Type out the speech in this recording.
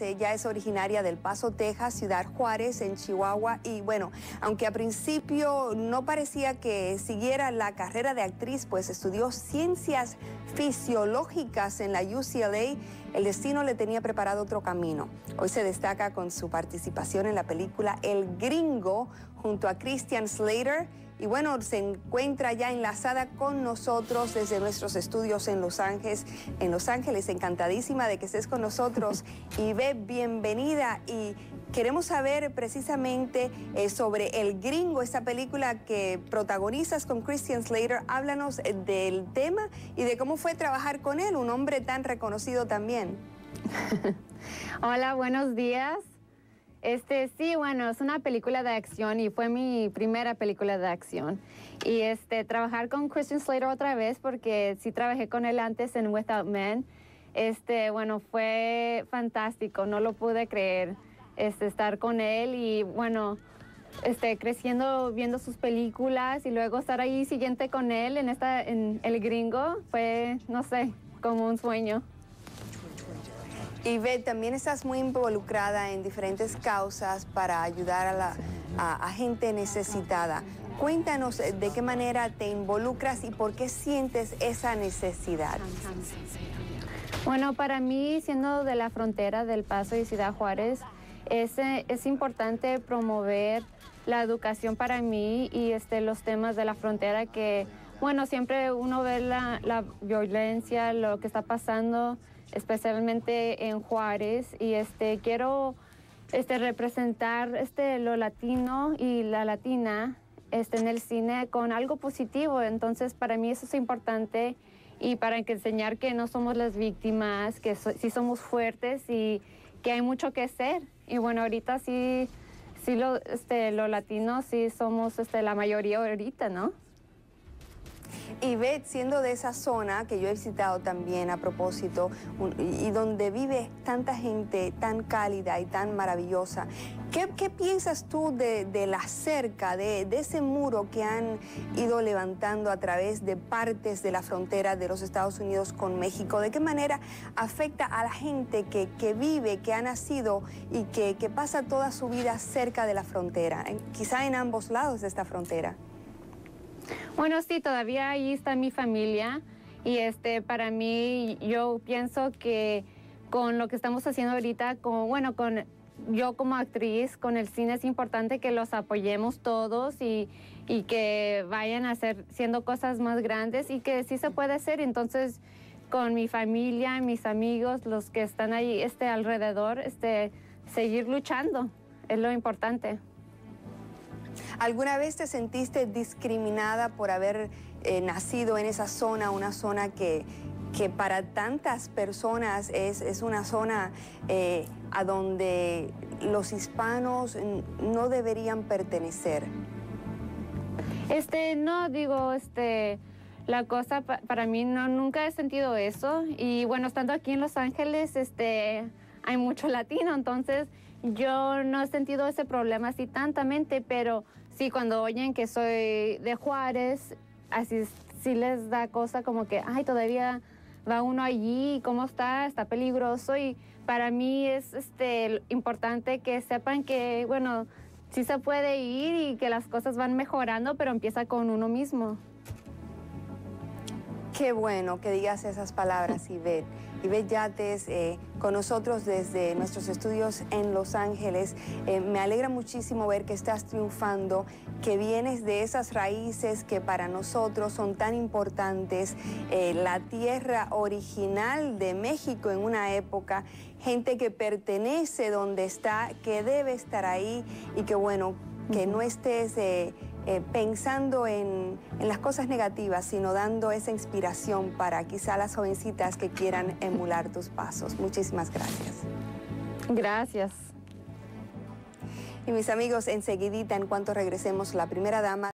Ella es originaria del Paso, Texas, Ciudad Juárez, en Chihuahua. Y bueno, aunque a principio no parecía que siguiera la carrera de actriz, pues estudió ciencias fisiológicas en la UCLA, el destino le tenía preparado otro camino. Hoy se destaca con su participación en la película El Gringo junto a Christian Slater y bueno, se encuentra ya enlazada con nosotros desde nuestros estudios en Los Ángeles. En Los Ángeles, encantadísima de que estés con nosotros. Y ve, bienvenida. Y queremos saber precisamente eh, sobre El Gringo, esta película que protagonizas con Christian Slater. Háblanos eh, del tema y de cómo fue trabajar con él, un hombre tan reconocido también. Hola, buenos días. Este, sí, bueno, es una película de acción y fue mi primera película de acción. Y este, trabajar con Christian Slater otra vez, porque sí trabajé con él antes en Without Men, este, bueno, fue fantástico, no lo pude creer, este, estar con él y bueno, este, creciendo viendo sus películas y luego estar ahí siguiente con él en, esta, en El Gringo, fue, no sé, como un sueño. Y ve, también estás muy involucrada en diferentes causas para ayudar a, la, a, gente necesitada. Cuéntanos eh, de qué manera te involucras y por qué sientes esa necesidad. Bueno, para mí, siendo de la frontera del Paso y Ciudad Juárez, es, es importante promover la educación para mí y este, los temas de la frontera que, bueno, siempre uno ve la, la violencia, lo que está pasando especialmente en Juárez y este quiero este representar este lo latino y la latina este en el cine con algo positivo. Entonces para mí eso es importante y para enseñar que no somos las víctimas que sí somos fuertes y que hay mucho que hacer. Y bueno ahorita sí sí lo este lo latino sí somos este la mayoría ahorita no y Beth, siendo de esa zona que yo he visitado también a propósito, y donde vive tanta gente tan cálida y tan maravillosa, ¿qué, piensas tú de, la cerca, de, ese muro que han ido levantando a través de partes de la frontera de los Estados Unidos con México? ¿De qué manera afecta a la gente que, vive, que ha nacido y que, que pasa toda su vida cerca de la frontera, quizá en ambos lados de esta frontera? Bueno, sí, todavía ahí está mi familia y este para mí yo pienso que con lo que estamos haciendo ahorita, como bueno, con yo como actriz, con el cine es importante que los apoyemos todos y, y que vayan a hacer siendo cosas más grandes y que sí se puede hacer. Entonces, con mi familia, mis amigos, los que están ahí este, alrededor, este, seguir luchando es lo importante. ¿Alguna vez te sentiste discriminada por haber eh, nacido en esa zona, una zona que, que para tantas personas es, una zona eh, a donde los hispanos no deberían pertenecer? Este, no, digo, este, la cosa para mí no, nunca he sentido eso. Y bueno, estando aquí en Los Ángeles, este, hay mucho latino, entonces yo no he sentido ese problema así tantamente, pero sí, cuando oyen que soy de Juárez, así sí les da cosa como que, ay, todavía va uno allí, ¿cómo está? Está peligroso y para mí es este, importante que sepan que, bueno, sí se puede ir y que las cosas van mejorando, pero empieza con uno mismo. Qué bueno que digas esas palabras, Ivette. Ivette Yates, eh, con nosotros desde nuestros estudios en Los Ángeles. Eh, me alegra muchísimo ver que estás triunfando, que vienes de esas raíces que para nosotros son tan importantes, eh, la tierra original de México en una época, gente que pertenece donde está, que debe estar ahí y que bueno, que no estés eh, eh, pensando en, en, las cosas negativas, sino dando esa inspiración para quizá las jovencitas que quieran emular tus pasos. Muchísimas gracias. Gracias. Y mis amigos, enseguidita, en cuanto regresemos, la primera dama